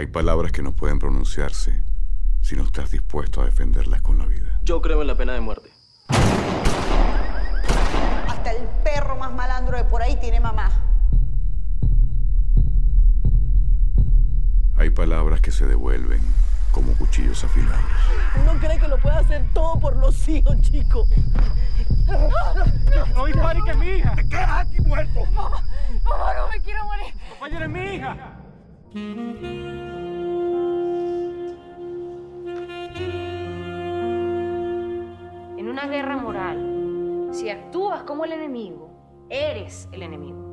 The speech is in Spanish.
Hay palabras que no pueden pronunciarse si no estás dispuesto a defenderlas con la vida. Yo creo en la pena de muerte. Hasta el perro más malandro de por ahí tiene mamá. Hay palabras que se devuelven como cuchillos afilados. ¿No cree que lo puede hacer todo por los hijos, chico? No dispare que es mi hija. ¡Te quedas aquí muerto! Mamá, mamá, no me quiero morir. Compañero, es mi hija. Una guerra moral, si actúas como el enemigo, eres el enemigo.